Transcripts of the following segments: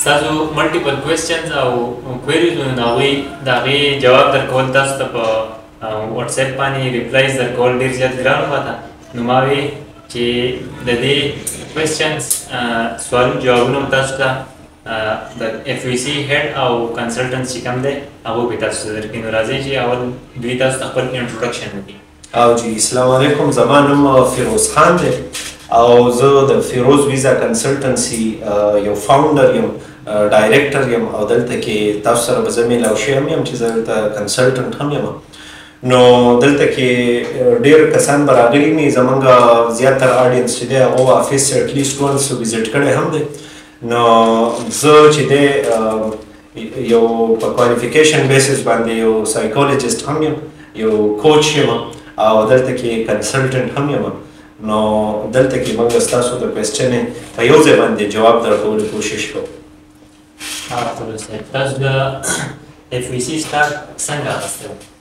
ستاسو ملټیپل کوېسچنز او کوېریز نو د هغوی د هغې جواب درکول تاسو ته په واتساپ باندې ریپلایز درکول ډېر زیات ګران وخته نو ما وی چې د دې کوېسچنز سوالو جوابونه تاسو ته د اف وی سي هډ او کنسلټنټ چې کوم دی هغه به تاسو ته درکړي نو راځئ چې اول دوی تاسو ته خپل انټروډکشن وکړي او جی اسلام علیکم زما نوم فیروز خان دی او زه د فیروز ویزا کنسلټنسی یو فاونډر یم ډایریکټر یم او دلته کې تاسو سره به زه میلاو شوی یم چې زه دلته کنسلټنټ هم یم نو دلته کې ډیر کسان به راغلي مي زمونږ زیاتره آډینس چې دی هغو افیس ایټلیسټ وانس ویزټ کړی هم دی نو زه چې دی یو په کوالیفیکیشن بیسس باندې یو سایکولوژیست هم یم یو کوچ یم او دلته کې کنسلټنټ هم یم نو دلته کې موږ ستاسو د کوېسچنې په یو ځای باندې جواب درکولو کوشش کوو تاسو د اف وی سی سټار څنګه اخیستل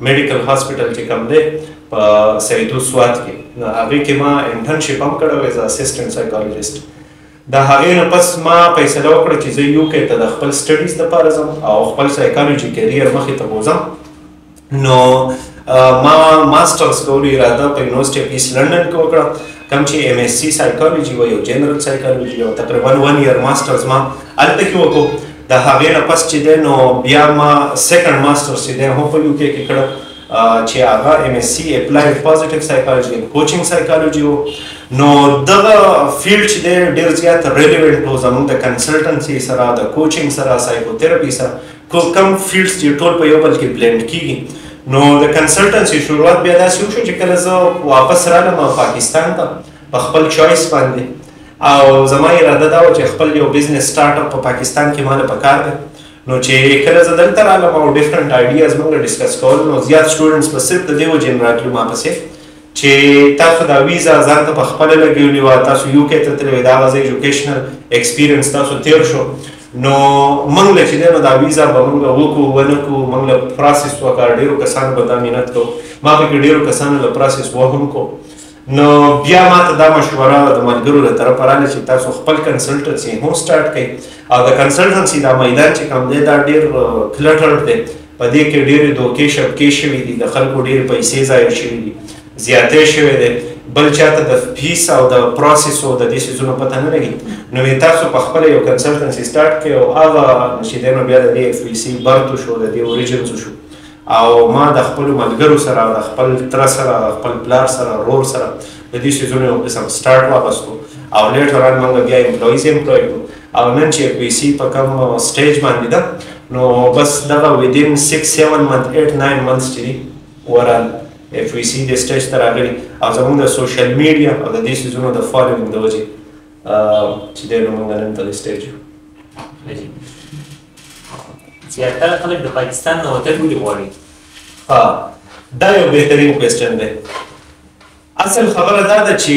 میډیکل هاسپټل چې کوم دی په سیدو سوات کې نو هغه کې ما انټرنشپ هم کړو ایز اسسټنټ سایکولوژیست دا هغه نه پس ما فیصله وکړه چې زه یو کې ته د خپل سټډیز لپاره ځم او خپل سایکولوژي کیریئر مخې ته بوزم نو ما ماسترز کولو اراده په یونیورسټي اف ایست لندن کې وکړه کوم چې ایم ایس سي سایکولوژي و یو جنرال سایکولوژي او تقریبا ون ایئر ماسترز ما هلته کې وکړو د هغې نه پس چې دی نو بیا ما سیکنډ ماسترز چې دی هم په یو کې کې کړه چې هغه ایم ایس سي اپلایډ پوزټیو سایکولوژي ان کوچینګ سایکولوژي و نو دغه فیلډ چې دی ډېر زیات ریلیونټ و زموږ د کنسلټنسي سره د کوچینګ سره سایکوتراپي سره کوم کم فیلډز چې ټول په یو بل کې بلند کیږي نو د کنسلټنسي شروعات بیا داسې وشو چې کله زه واپس رالم پاکستان ته په خپل چوایس باندې او زما اراده دا و چې خپل یو بزنس سٹارټ اپ په پاکستان کې مال په کار دی نو چې کله زه دلته رالم او ډیفرنٹ آیډیاز موږ ډیسکس کول نو زیات سټوډنټس په صرف د دې وجې نه راتلو ما پسې چی تاسو دا ویزه ځانته په خپله لګیولی وه تاسو یوکې ته تللی وی دا هغه ځای ایجوکیشنل ایکسپیرینس تاسو تیر شو نو موږ له چی دی نو دا ویزه به موږ وکړو ونه کړو موږ له پراسیس وکړ ډیرو کسانو به دا مینت کو ما پکې ډیرو کسانو له پراسیس وهم کو نو بیا ما ته دا مشوره د ملګرو له طرفه راغله چې تاسو خپل کنسلټنسي هم سٹارټ کړئ او د کنسلټنسي دا میدان چې کوم دی دا ډیر کلټر دی په دې کې ډېرې دوکې شبکې شوې دي، د خلکو ډېرې پیسې ضایع شوې دي، زیاتی شوی دی، بل چا ته د فیس او د پروسس او د دې څیزونو پته نه لګي، نو وې تاسو په خپله یو کنسلټنسي سټارټ کړئ او هغه نو چې دی نو بیا د دې ایف وي سي برت وشو، د دې اوریجنز وشو او ما د خپلو ملګرو سره او د خپل تره سره او د خپل پلار سره او ورور سره د دې څیزونو یو قسم سټارټ واخستو او لیټر آن مونږ بیا ایمپلایز ایمپلوی کړو. او نن چې اف بي سي په کوم سټیج باندې ده نو بس دغه ویدین 6 7 منت 8 9 منتس چې دي اورال اف بي سي د سټیج ته راغلي او زموږ د سوشل میډیا او د دې سیزونو د فالوینګ د وجې چې دی نو موږ نن دغه سټیج یو زیاتره خلک د پاکستان نه وتل ولې غواړي ها دا یو بهترین کوېسچن دی اصل خبره دا ده چې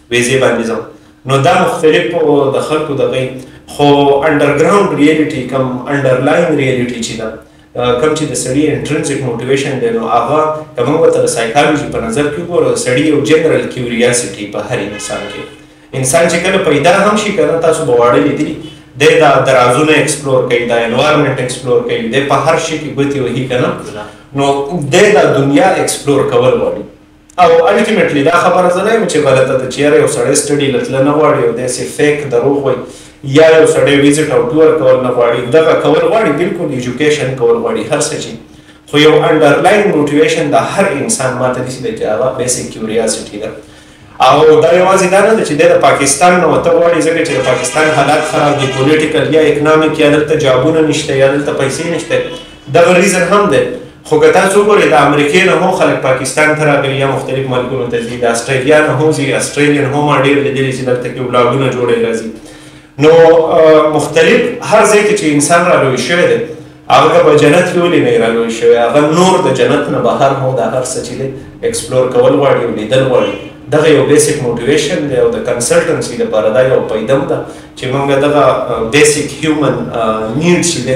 ویزې باندې ځم نو دا مختلف د خلکو دغه خو انډرګراوند ریالټي کم انډرلاین ریالټي چې ده کم چې د سړي انټرنسک موټیویشن دی نو هغه که موږ ورته د سایکالوژي په نظر کې وګورو د سړي یو جنرال کیوریاسټي په هر انسان کې انسان چې کله پیدا هم شي که نه تاسو به واړه لیدلي دی دا درازونه ایکسپلور کوي دا انوایرمنټ ایکسپلور کوي دی په هر شي کې ګوتې وهي که نه نو دی دا دنیا ایکسپلور کول غواړي او الټیمیټلی دا خبره زه نه یم چی غلطه ده چی یاره یو سړی سټډی له تله نه غواړی او داسی فیک دروغ وایی یا یو سړی ویزټ او ټور کول نه غواړی دغه کول غواړی بلکل ایجوکیشن کول غواړی هر څه چی خو یو انډرلاین موټیویشن دا هر انسان ماته دسی ده چی هغه بیسیک کیوریاسټی ده او دا یوازې دا نه ده چې د پاکستان نه وته غواړي ځکه چې د پاکستان حالات خراب دي پولیټیکل یا اکنامیک یا دلته جابونه نشته یا دلته پیسې نشته دغه ریزن هم دی خو که تاسو وګورئ د امریکې نه هم خلک پاکستان ته راغلي یا مختلف ملکونو ته ځي د اسټرالیا نه هم ځي اسټرالین هم ما ډېر لیدلي چې دلته کې ولاګونه جوړوي راځي نو مختلف هر ځای کې چې انسان را لوی شوی دی هغه که په جنت کې ولې نه را لوی شوی هغه نور د جنت نه بهر هم د هر څه چې دی ایکسپلور کول غواړي او لیدل غواړي دغه یو بیسیک موټیویشن دی او د کنسلټنسي لپاره دا یو پیدم ده چې موږ دغه بیسیک هیومن نیډ چې دی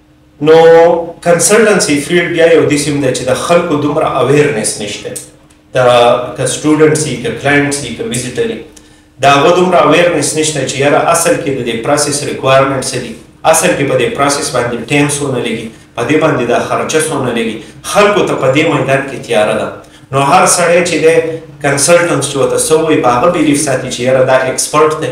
نو کنسلټنسي فیلډ بیا یو داسې هم دی چې د خلکو دومره اویرنس نشته د که سټوډنټ سي که کلاینټ سي که ویزیټر وي د هغه دومره اویرنس نشته چې یاره اصل کې د دې پروسس ریکوایرمنټ څه دي اصل کې په دې پروسس باندې ټایم څونه لګي په دې باندې دا خرچه څونه لګي خلکو ته په دې میدان کې تیاره ده نو هر سړی چې دی کنسلټنټ چې ورته څه وایي په هغه بیلیف ساتي چې یاره دا ایکسپرټ دی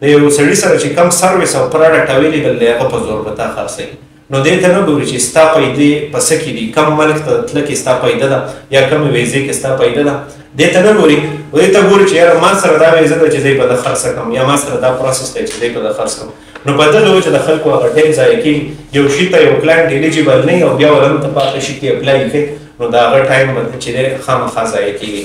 د یو سړي سره چې کم سرویس او پراډکټ اویلیبل دی هغه په زور به تا خرڅوي نو دې ته نه ګوري چې ستا پیدې په څه کې دي کم ملک ته تله کې ستا پیده ده یا کمې ویزې کې ستا پیده ده دې ته نه ګوري و دې ته ګوري چې یاره ما سره دا ویزه ده چې زه یې په ده خرڅه کړم یا ما سره دا پروسس دی چې زه یې په ده خرڅ کړم نو په دغه وجه د خلکو هغه ټایم ضایع کېږي یو شي ته یو کلاینټ ایلیجیبل نه او بیا ورم ته پاتې شي کې اپلای کوي نو د هغه ټایم به چې دی خامخا ضایع کېږي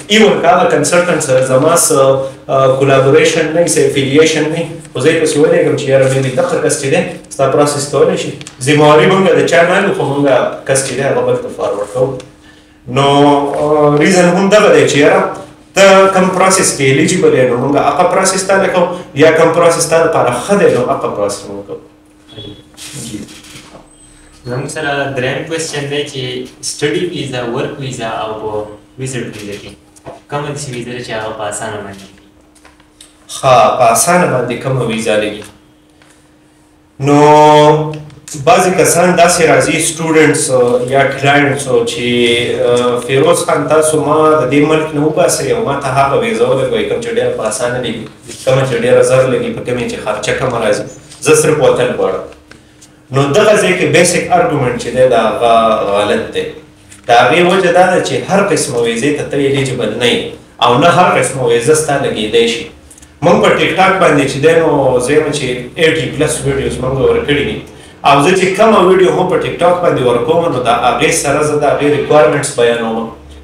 ایون که هغه کنسلټنټ سره زما څه کولابوریشن نه وي، څه افیلیشن نه وي، خو زه یې پسې ولېږم چې یاره مېرمنې دغه کس چې دی ستا پروسس کولی شي، ذمه واري موږ د چا نه اخلو خو موږ کس چې دی هغه بل ته فارورډ کوو. نو ریزن هم دغه دی چې یاره ته کوم پروسس کې الیجیبل یې نو موږ هغه پروسس تا لکو یا کوم پروسس تا لپاره ښه دی نو هغه پروسس موږ کوو. جی زموږ سره دریم کوېسچن دی چې سټډي ویزا ورک ویزا او په ویزټ ویزا کې کومه داسې ویزه ده چې هغه په اسانه باندې ښه په اسانه باندې کومه ویزا لګي نو بعضې کسان داسې راځي سټوډنټس یا کلاینټس چې فیروز خان تاسو ما د دې ملک نه وباسئ او ما ته هغه ویزه ولګوئ کوم چې ډېره په اسانه لګي کومه چې ډېره زر لګي په کومې چې خرچه کمه راځي زه صرف وطن غواړم نو دغه ځای کې بیسیک ارګومنټ چې دی دا هغه غلط دی د هغې وجه دا ده چې هر قسمه ویزې ته ته الیجبل نه یې او نه هر قسمه ویزه ستا لګېدی شي مونږ په ټیک ټاک باندې چې دی نو زه یم چې ایټي پلس ویډیوز مونږ ورکړي دي او زه چې کومه ویډیو هم په ټیک ټاک باندې ورکوم نو د هغې سره زه د هغې ریکوایرمنټس بیانوم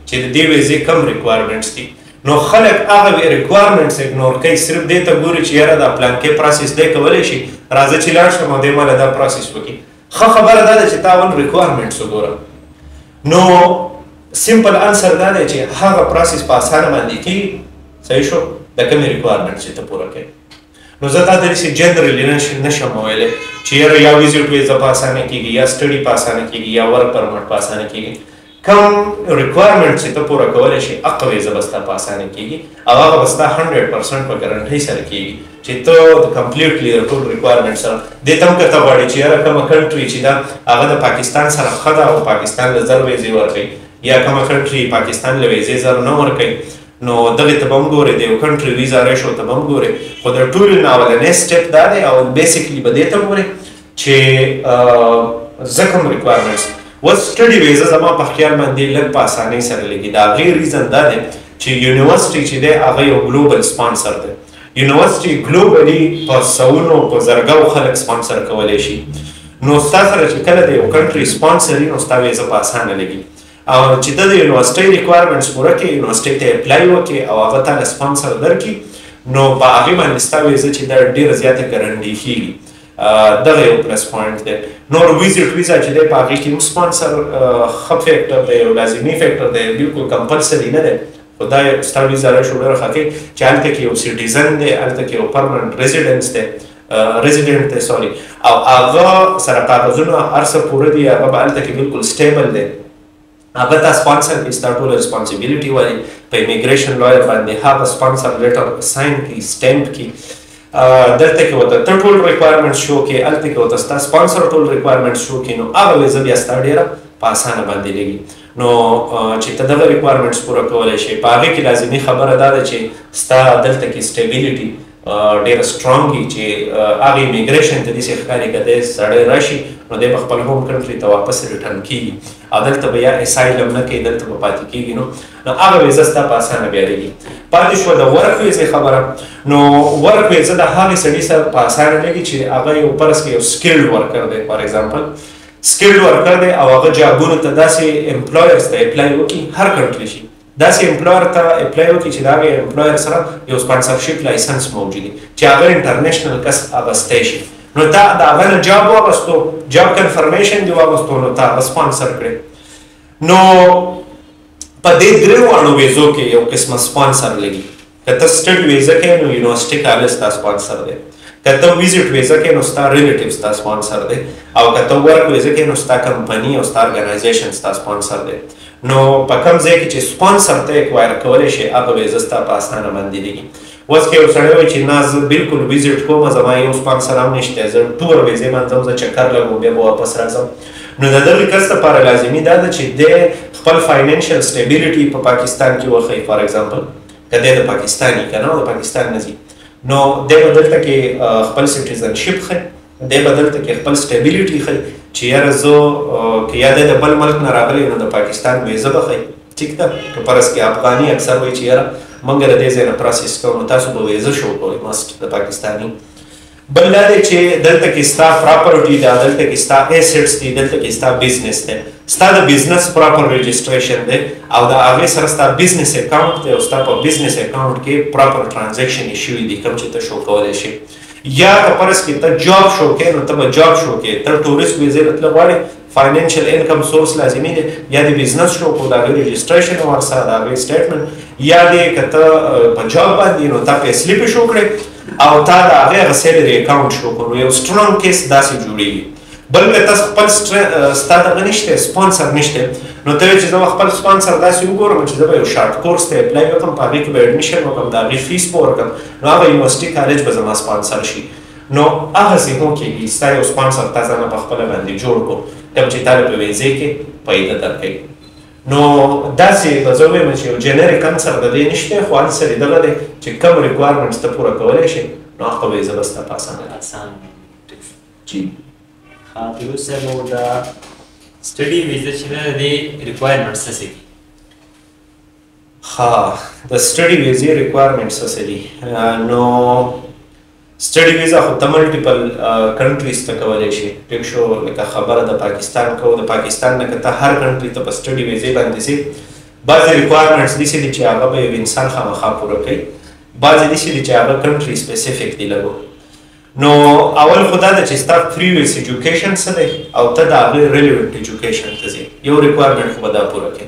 چې د دې ویزې کم ریکوایرمنټس دي نو خلک هغه ریکوایرمنټس اګنور کوي صرف دې ته ګوري چې یاره دا پلانکې پروسس دی کولی شي راځه چې لاړ شم او دی ماله دا پروسس وکړي ښه خبره دا ده چې تا اول ریکوایرمنټس وګوره نو سیمپل انسر دا دی چې هغه پروسس په اسانه باندې کیږي صحیح شو د کومې ریکوایرمنټ چې ته پوره کوي نو زه تاته داسې جنرالي نه شم ویلی چې یاره یا ویزټ ویزه په اسانه کېږي یا سټډي په اسانه کېږي یا ورک پرمټ په اسانه کېږي کوم ریکوایرمنټ چې ته پوره کولی شي هغه ویزه به ستا په اسانه کېږي او هغه به ستا هنډرډ پرسنټ په ګرنټۍ سره کېږي چې ته کمپلیټلی د ټول ریکوایرمنټ سره دې ته هم که ته غواړې چې یاره کومه کنټري چې ده هغه د پاکستان سره ښه ده او پاکستان له زر ویزې ورکوي یا کومه کنټري پاکستان له ویزې زر نه ورکوي نو دغه ته بم ګورې د یو کنټري ویزا ریشو ته بم ګورې خو د ټولو نه اولنې سټپ دا دی او بیسیکلی به دې ته ګورې چې زکم ریکوایرمنټس و سټډي ویزا زما په خیال باندې لږ په اسانۍ سره لګي دا غیر ریزن دا دی چې یونیورسيټي چې دی هغه یو ګلوبل سپانسر دی یونیورسيټي ګلوبلی په سونو په زرګو خلک سپانسر کولای شي نو ستاسو سره چې کله د یو کنټري سپانسر نو ستاسو ویزا په اسانه لګي او چې ته د یونیورسټۍ ریکوایرمنټس پوره کړې یونیورسټۍ ته اپلای وکړې او هغه تا له سپانسر درکړي نو په هغې باندې ستا ویزه چې ده ډېره زیاته ګرنډي کېږي دغه یو پلس پوینټ دی نور ویزټ ویزا چې دی په هغې کې هم سپانسر ښه فیکټر دی یو لازمي فیکټر دی بلکل کمپلسري نه دی خو دا ستا ویزا راشي ډېره ښه کوي چې هلته کې یو سټیزن دی هلته کې یو پرمنټ ریزیډنس دی ریزیډنټ دی سوري او هغه سره کاغذونه هر څه پوره دي هغه به هلته کې بالکل سټیبل دی هغه ته سپانسر کې ستا ټوله ریسپانسیبیلیټي وایي په امیګریشن لویر باندې هغه سپانسر لیټر ساین کی سټیمپ کی دلته کې وته ته ټول ریکوایرمنټ شو کې الته کې وته ستا سپانسر ټول ریکوایرمنټ شو کې نو هغه ویزه بیا ستا ډیره په اسانه باندې لګي نو چې ته دغه ریکوایرمنټس پوره کولای شي په هغه کې لازمي خبره دا ده چې ستا دلته کې سټیبیلیټي ډیره سټرانګ یی چی هغه ایمیګریشن ته دسی ښکاری که دی سړی راشی نو دی په خپل هوم کنټری ته واپس ریټرن کیږی او دلته به یا اسایلم نه کوي دلته به پاتی کیږی نو نو هغه ویزه ستا په اسانه بیا لګی پاتی شو د ورک ویزه خبره نو ورک ویزه د هغه سړی سره په اسانه لګی چی هغه یو پرس کې یو سکیلډ ورکر دی فار ایگزامپل سکیلډ ورکر دی او هغه جابونو ته داسې امپلایرز ته اپلای وکړي هر کنټری شي داسې امپلایر ته اپلای وکړي چې د هغه امپلایر سره یو سپانسرشپ لایسنس موجود وي چې هغه انټرنیشنل کس اغستی شي نو تا د هغه نه جاب واغستو جاب کنفرمیشن دی واغستو نو تا سپانسر کړي نو په دې درې واړو ویزو کې یو قسم سپانسر لګي که ته سټډ ویزه کې نو یونیورسټي کالج ستا سپانسر دی که ته ویزټ ویزه کې نو ستا ریلیټیو ستا سپانسر دی او که ته ورک ویزه کې نو ستا کمپنی او ستا ارګنایزیشن ستا سپانسر دی نو په کم ځای کې چې سپانسر ته اکوایر کولی شي هغه ویزه ستا په اسانه باندې لګي اوس که یو سړی وایي چې نه زه بلکل ویزټ کوم زما یو سپانسر هم نشته زه ټور ویزې باندې ځم زه چکر لګوم بیا به واپس راځم نو د دغه کس لپاره لازمي دا ده چې د خپل فاینانشل سټیبیلیټي په پاکستان کې وښیي فار ایگزامپل که دی د پاکستان یي که نه او د پاکستان نه ځي نو دی به دلته کې خپل سټیزنشپ ښي دی به دلته کې خپل سټیبیلیټي ښي چې یاره زه که یا دی د بل ملک نه راغلی نو د پاکستان ویزه به ښي ټیک ده که پرس کې افغاني اکثر وایي چې یاره موږ له دې ځای نه پروسس کوو نو تاسو به ویزه شو کوئ مست د پاکستاني بل دا دی چې دلته کې ستا پراپرټي ده، دلته کې ستا ایسټس دي، دلته کې ستا بزنس دی، ستا د بزنس پراپر رجسټریشن دی او د هغې سره ستا بزنس اکاونټ دی او ستا په بزنس اکاونټ کې پراپر ټرانزیکشن شوي دي کوم چې ته شو کولی شي یا که فرض کړې ته جاب شو کوې نو ته به جاب شو کوې، ته ټوریسټ ویزې ته تلل غواړې فاینانشل انکم سورس لازمي دی یا د بزنس شو کو دا د رجسټریشن او سره دا غي سټیټمنټ یا دې کته په جاب باندې نو تا په سلیپ شو کړې او تا دا غي سیلری اکاونټ شو کو یو سترونګ کیس داسې جوړیږي بلکې تاسو خپل ستاسو غنښته سپانسر نشته نو ته چې زه خپل سپانسر داسې وګورم چې زه به یو شارټ کورس ته اپلای وکم په هغه کې به اډمیشن وکم دا غي فیس پور کم نو هغه یونیورسيټي کالج به زما سپانسر شي نو هغسې هم کېږي ستا یو سپانسر تا ځانه پخپله باندې جوړ کړو کوم چې تاله په وېزې کې پیده درکوي نو داسې به زه ووایم چې یو جنریک انسر د دې نشته خو انسر یې دغه دی چې کوم ریکوایرمنټس ته پوره کولی شي نو هغه وېزه به ستا په اسانه ده جی ها پیروز صاحب نو دا سټډي ویزه چې ده د دې ریکوایرمنټس څه دي ها د سټډي ویزې ریکوایرمنټس څه دي نو سټډي ویزا خو ته ملټیپل کنټریز ته کولی شې ټیک شو لکه خبره د پاکستان کوو د پاکستان نه که ته هر کنټري ته په سټډي ویزې باندې ځې بعضې ریکوایرمنټس داسې دي چې هغه به یو انسان خامخا پوره کوي بعضې داسې دي چې هغه کنټري سپیسیفیک دي لګو نو اول خدا د چې ستا پریویس ایجوکیشن څه دی او ته د هغې ریلیونټ ایجوکیشن ته ځې یو ریکوایرمنټ خو به دا پوره کوي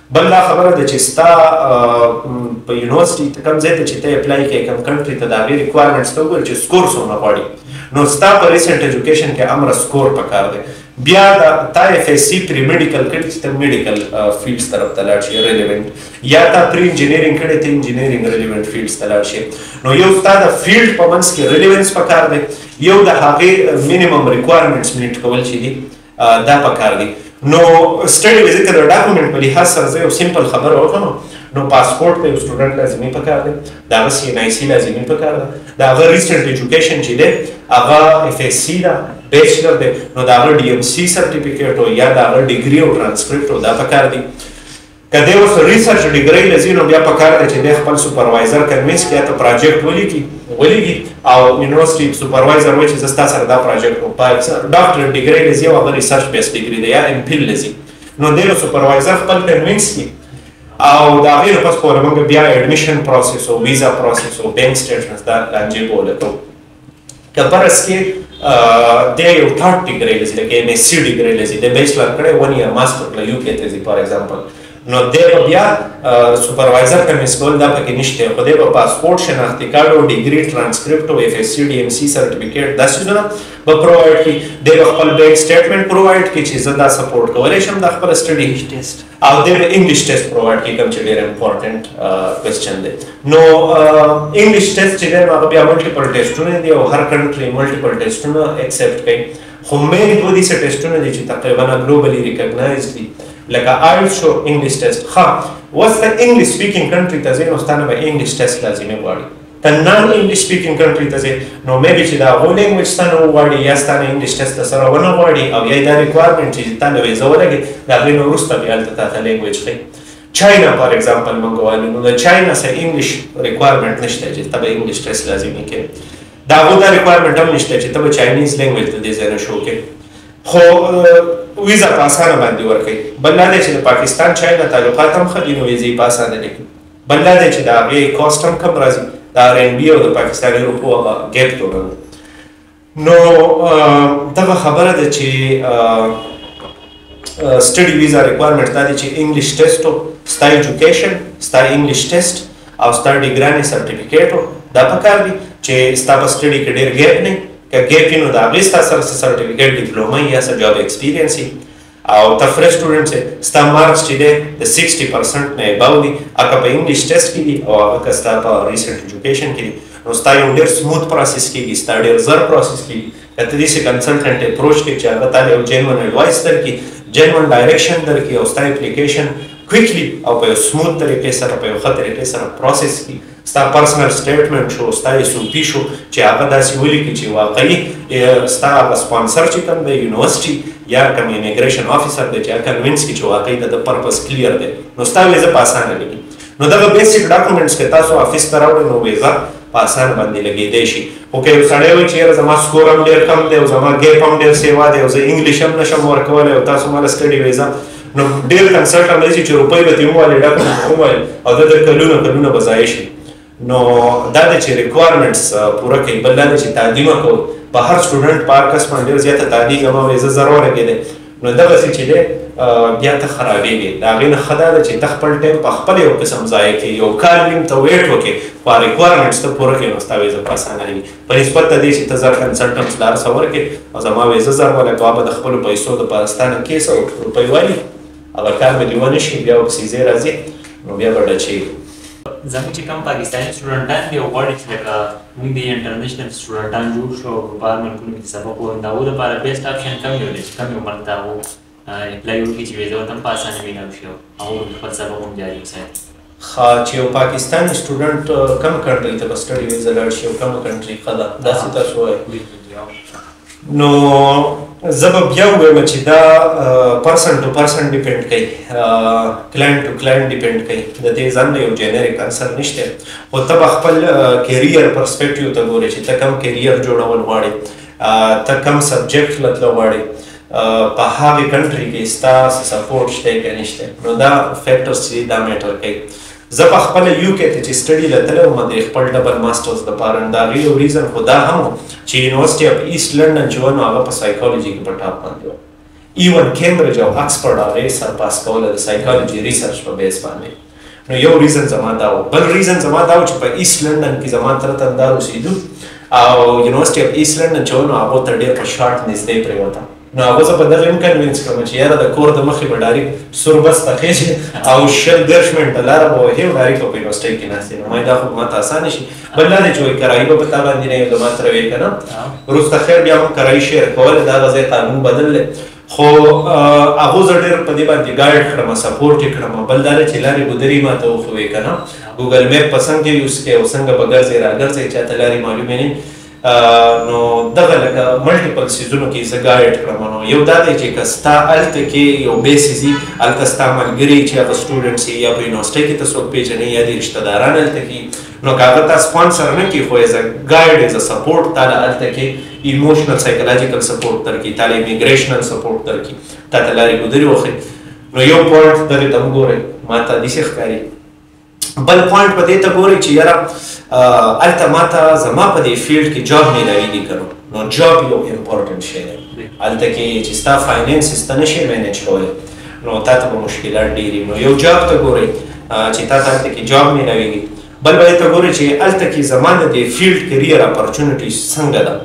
بل دا خبره ده چې ستا په یونیورسټي ته کوم ځای ته چې ته اپلای کوې کوم کنټري ته د هغې ریکوایرمنټس ته وګورې چې سکور څومره غواړي نو ستا په ریسنټ ایجوکیشن کې امر سکور پکار دی بیا دا تا اف ایس سی پری میډیکل کړی چې ته میډیکل فیلډز طرف ته لاړ شې ریلیونټ یا تا پری انجینیرینګ کړی ته انجینیرینګ ریلیونټ فیلډز ته لاړ شې نو یو تا د فیلډ په منځ کې ریلیونس پکار دی یو د هغې مینیمم ریکوایرمنټس میټ کول چې دي دا پکار دي نو سټډي ویزه کې د ډاکومېنټ په لحاظ سره زه یو سیمپل خبره وکړم نو پاسپورت ته یو سټوډنټ لازمي پکار دی د هغه سي ان آی سي لازمي پکار ده د هغه ریسنټ ایجوکیشن چې دی هغه اف ایس سي ده بیچلر دی نو د هغه ډي ایم سي سرټیفیکیټ او یا د هغه ډیګري او ټرانسکریپټ او دا پکار دي که دی اوس ریسرچ ډیګرۍ له ځي نو بیا په کار ده چې دی خپل سوپروایزر کنوینس کړي هلته پراجیکټ ولیکي ولیږي او یونیورسټي سوپروایزر وایي چې زه ستا سره دا پراجیکټ کوم په ډاکټر ډیګرۍ له ځي او هغه ریسرچ بیس ډیګري ده یا ایم پیل له ځي نو دی له سوپروایزر خپل کنوینس کړي او دا غیر پس په موږ بیا اډمیشن پروسس او ویزا پروسس او بانک سټیټمنټس دا لانجې بوله کوو که پرس کې د یو ټاټ ډیګری لسی لکه ایم ایس سی ډیګری لسی د بیچلر کړی ون یا ماستر کړی یو کې ته فار ایگزامپل نو دی به بیا سپروایزر ته مس کول دا پکې نشته خو دی به پاسپورټ شناختی کارت او ډیګري ترانسکریپټ او اف ایس سی ډي ایم سی سرټیفیکیټ دا سونه به پرووایډ کړي دی به خپل بینک سټیټمنټ پرووایډ کړي چې زه دا سپورټ کولی شم دا خپل سټډي هیچ ټیسټ او دې په انګلیش ټیسټ پرووایډ کې کوم چې ډېر امپورټنټ کوېسچن دی نو انګلیش ټیسټ چې دی نو هغه بیا ملټیپل ټیسټونه دي او هر کنټري ملټیپل ټیسټونه ایکسپټ کوي خو مین دوه دي څه ټیسټونه دي چې تقریبا ګلوبلي ریکګنایز دي لکه آیل شو انګلیش ټیسټ ښه اوس ته انګلیش سپیکینګ کنټري ته ځې نو ستانه به انګلیش ټیسټ لازمي غواړي ته نان انګلیش سپیکینګ کنټری ته ځې نو مې بي چې د هغو لینګویج ستا نه وغواړي یا ستا نه انګلیش ټیسټ له سره ونه غواړي او یا یې دا ریکوایرمنټ چې تا له ویزه ولګي د هغې نه وروسته بیا هلته تاته لینګویج ښیي چاینا فار ایگزامپل مونږ وایو نو د چاینا سره انګلیش ریکوایرمنټ نشته چې ته به انګلیش ټیسټ لازمي کې د هغو دا ریکوایرمنټ هم نشته چې ته به چاینیز لینګویج د دې ځای نه شو کې خو ویزا په اسانه باندې ورکوي بل دا دی چې د پاکستان چاینا تعلقات هم ښه دي نو ویزې په اسانه لیکي بل دا دی چې د هغې کاسټ هم کم راځي د آر این بي او د پاکستاني روپو هغه ګیپ دومره دی نو دغه خبره ده چې سټډي ویزا ریکوایرمنټ دا دی چې انګلیش ټیسټ او ستا ایجوکیشن ستا انګلیش ټیسټ او ستا ډیګرانې سرټیفیکیټ دا پکار دي چې ستا په سټډي کې ډېر ګیپ نه که ګیپ نو دا غي ستا سره سرټیفیکیټ ډیپلوما یا سره جاب ایکسپیرینس او تفره سټوډنټ صاحب ستا مارکس چې دی د 60% نه اباو دي اکه په انګلیش ټیسټ کې دي او هغه که ستا په ریسنټ ایجوکیشن کې نو ستا یو ډیر سموث پروسس کیږي ستا ډیر زر پروسس کیږي کته دې سه کنسلټنټ اپروچ کې چې هغه تعالی یو جنون اډوایس درکې جنون ډایریکشن درکې او ستا اپلیکیشن کویکلی او په سموث طریقې سره په یو ښه طریقې سره پروسس کیږي ستا پرسنل سټیټمنټ شو ستا ایس او پی شو چې هغه داسې ولیکي چې واقعي ستا هغه سپانسر چې کوم دی یونیورسټي یا کوم امیګریشن افیسر دی چې هغه کنوینس کړي چې واقعي د ده پرپز کلیر دی نو ستا ویزه په اسانه لګي نو دغه بیسیک ډاکومنټس که تاسو افیس ته راوړئ نو ویزه په اسانه باندې لګېدی شي خو که یو سړی وایي چې یاره زما سکور هم ډېر کم دی او زما ګیپ هم ډېر سیوا دی او زه انګلیش هم نشم ورکولی او تاسو ماله سټډي ویزه نو ډېر کنسرټ هم داسې چې روپۍ به ترې ووالې ډاکو به ترې ووالې او دا د کلونه کلونه به ضایع شي نو دا دی چې ریکوایرمنټس پوره کوي بل دا دی چې تادیمه کول په هر سټوډنټ په هر کس باندې ډېر زیاته تادیه زما وایي زه زر ولګېدی نو دغسې چې دی بیا ته خرابېږې د هغې نه ښه دا ده چې ته خپل ټایم په خپل یو قسم ضایع کړې یو کال نیم ته ویټ وکړې خو ریکوایرمنټس ته پوره کړې نو ستا ویزه په اسانه وي په نسبت د دې چې ته زر کنسلټنټس له هر څه ورکې او زما وې زه زر ولکه وابه د خپلو پیسو د پاکستانه کې څه روپۍ والي هغه کار به دې ونه شي بیا ورپسې ځای راځي نو بیا به ډچې زموږ چې کوم پاکستاني سټوډنټان دي او غواړي چې لکه موږ دې انټرنیشنل سټوډنټان جوړ شو او په بهر ملکونو کې سبق ووایو د هغو لپاره بیسټ اپشن کوم یو دی چې کوم یو ملک ته هغو ریپلای وکړي چې ویزه ورته هم په اسانه میلاو شي او هغه به خپل سبق هم جاري وساتي. ښه چې یو پاکستاني سټوډنټ کوم کنټري ته په سټډي ویزه لاړ شي او کومه کنټري ښه ده داسې تاسو وایي نو زه به بیا ووایم چې دا پرسن ټو پرسن ډیپینډ کوي کلاینټ ټو کلاینټ ډیپینډ کوي د دې ځان له یو جنریک انسر نشته خو ته به خپل کیریئر پرسپیکټیو ته ګورې چې ته کوم کیریئر جوړول غواړې ته کوم سبجیکټ لتل غواړې په هغه کنټری کې ستا څه سپورټ شته که نشته نو دا فیکټرز چې دا میټر کوي زه په خپل یو کې ته چې سټډي لته وم د خپل ډبل ماسترز د پاره دا غي او ریزن خدا هم چې یونیورسيټي اف ایست لندن چې ونه هغه په سایکولوژي کې په ټاپ باندې و ایون کیمبرج او اکسفورد هغه سرپاس کوله د سایکولوژي ریسرچ په بیس باندې نو یو ریزن زما دا و بل ریزن زما دا و چې په ایست لندن کې زما تر تندار اوسېدو او یونیورسټي اف ایست لندن چې نو هغه تر ډېر په شارټ نږدې پرېوته نو هغه زه په دغه هم کنوینس کړم چې یاره د کور د مخې به ډایرک سور بس ته خېږي او شل دېرش منټه لاره به وهې او ډایرک به په یونیورسټۍ کې ناست نو ما دا خو ما ته اسانه شي بل دا دی چې وایي کرایي به په تا باندې نه یو د ما سره وې که نه وروسته خیر بیا هم کرایي شیر کوله د هغه ځای قانون بدل دی خو هغو زه ډېر په دې باندې ګايډ کړم، سپورټ يې کړم، بل دا دی چې لارې ګودرې يې ماته وښووې که نه، ګوګل مېپ به څنګه يوز کړې او څنګه به ګرځې راګرځې، چا ته لارې معلومې نه وي، نو دغه لکه ملټيپل څيزونو کې يې زه ګايډ کړم، نو يو دا دی چې که ستا هلته کې يو بيسز وي، هلته ستا ملګري چې هغه سټوډنټس يې يا په يونيورسټۍ کې ته څوک پېژنې يا دې رشته داران هلته کې وي، نو که هغه تا سپانسر نه کی خو ایز ا ګایډ ایز ا سپورټ تا له هلته کې ایموشنل سایکولوژیکل سپورټ درکړي تا له ایمیګریشنل سپورټ درکړي تا ته لارې ګودرې وښي نو یو پوینټ دغې ته وګورئ ما ته داسې ښکاري بل پوینټ په دې ته ګورئ چې یاره هلته ما ته زما په دې فیلډ کې جاب میلاویږي که نو جاب یو امپورټنټ شی دی هلته کې چې ستا فاینانس سته نه شي مینج کولی نو تاته به مشکلات ډېری نو یو جاب ته ګوري چې تاته هلته کې جاب میلاویږي بل به ته ګوري چې هلته کې زما د دې فیلډ کریر اپرچونټیز څنګه ده